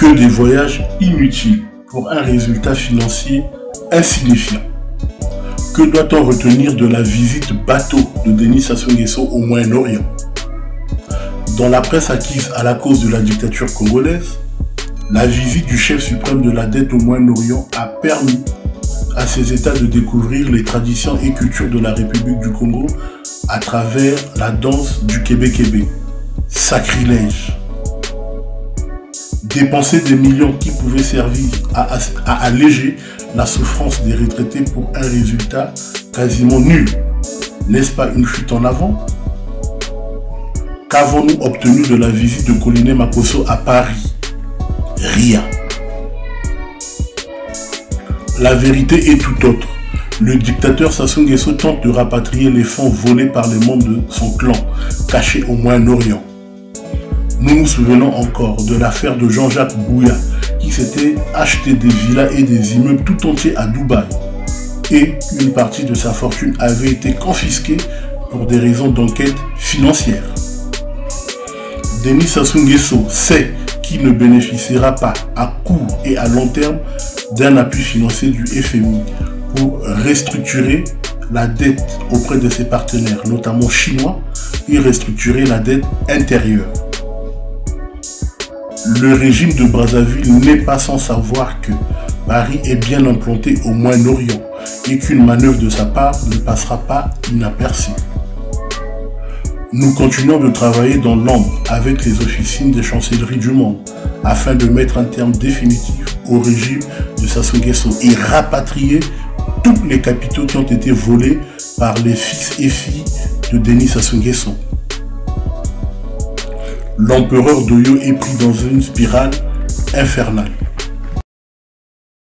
Que des voyages inutiles pour un résultat financier insignifiant. Que doit-on retenir de la visite bateau de Denis Sassou au Moyen-Orient? Dans la presse acquise à la cause de la dictature congolaise, la visite du chef suprême de la dette au Moyen-Orient a permis à ces États de découvrir les traditions et cultures de la République du Congo à travers la danse du Québec-Québec. Sacrilège. Dépenser des millions qui pouvaient servir à, alléger la souffrance des retraités pour un résultat quasiment nul. N'est-ce pas une fuite en avant? Qu'avons-nous obtenu de la visite de Colline Makoso à Paris? Rien. La vérité est tout autre. Le dictateur Sassou Nguesso tente de rapatrier les fonds volés par les membres de son clan, cachés au Moyen-Orient. Nous souvenons encore de l'affaire de Jean-Jacques Bouya, qui s'était acheté des villas et des immeubles tout entiers à Dubaï. Et une partie de sa fortune avait été confisquée pour des raisons d'enquête financière. Denis Sassou Nguesso sait qu'il ne bénéficiera pas à court et à long terme d'un appui financier du FMI pour restructurer la dette auprès de ses partenaires, notamment chinois, et restructurer la dette intérieure. Le régime de Brazzaville n'est pas sans savoir que Paris est bien implanté au Moyen-Orient et qu'une manœuvre de sa part ne passera pas inaperçue. Nous continuons de travailler dans l'ombre avec les officines des chancelleries du monde afin de mettre un terme définitif au régime de Sassou Nguesso et rapatrier tous les capitaux qui ont été volés par les fils et filles de Denis Sassou Nguesso. L'empereur d'Oyo est pris dans une spirale infernale.